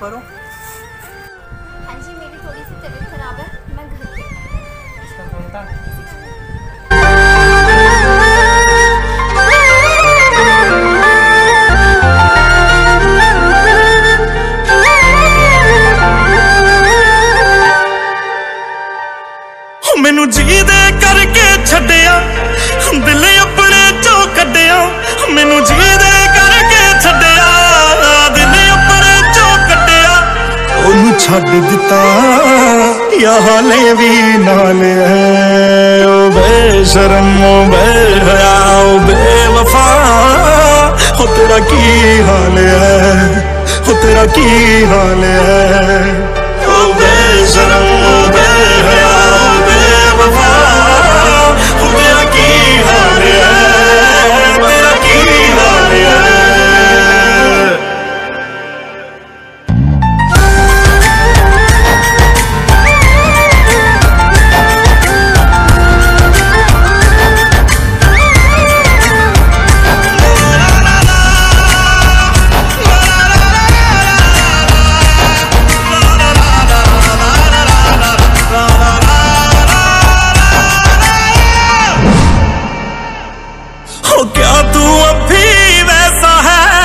करो हाँ? जी मेरी थोड़ी सी तबीयत खराब है। मैं घर पे इसका कौन था? ਛੱਡ ਦਿੱਤਾ ਯਾ ਹਾਲੇ ਵੀ ਨਾਲ ਹੈ ਓ ਬੇਸ਼ਰਮ ਓ ਬੇਹਯਾ ਓ ਬੇਵਫਾ ਹੋ ਤੇਰਾ ਕੀ ਹਾਲ ਹੈ ਹੋ ਤੇਰਾ ਕੀ ਹਾਲ ਹੈ ਓ ਬੇਸ਼ਰਮ क्या तू अब भी वैसा है?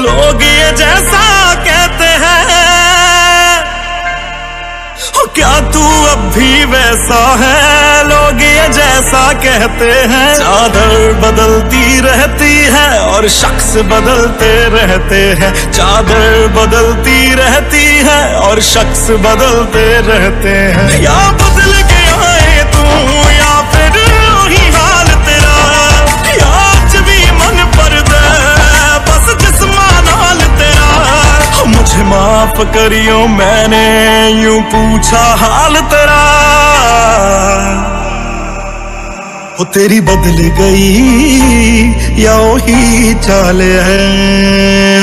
लोग ये जैसा कहते हैं। क्या तू अब भी वैसा है? लोग ये जैसा कहते हैं। चादर बदलती रहती है और शख्स बदलते रहते हैं। चादर बदलती रहती है और शख्स बदलते रहते हैं। या करियो, मैंने यू पूछा, हाल तेरा? वो तेरी बदल गई, या वही चाल है?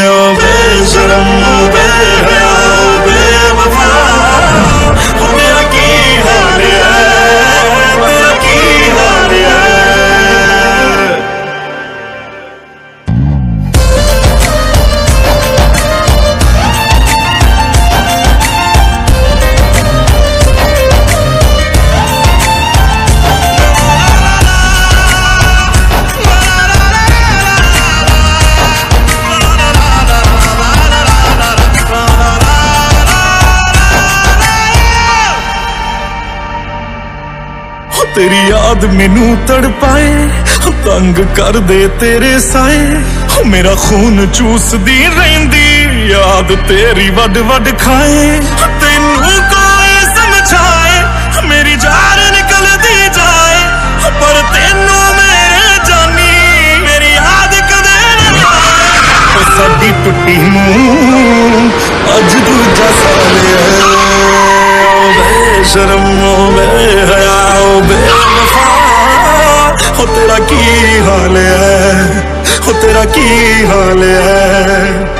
ओ बेशरम, ओ ਤੇਰੀ ਯਾਦ ਮੈਨੂੰ ਤੜਪਾਏ ਹੋ ਤੰਗ ਕਰਦੇ ਤੇਰੇ ਸਾਏ। ਮੇਰਾ ਖੂਨ ਚੂਸਦੀ ਰਹਿੰਦੀ, ਯਾਦ ਤੇਰੀ ਵੱਡ ਵੱਡ ਖਾਏ। ਤੈਨੂੰ ओ तेरा की हाल है? ओ तेरा की हाल है?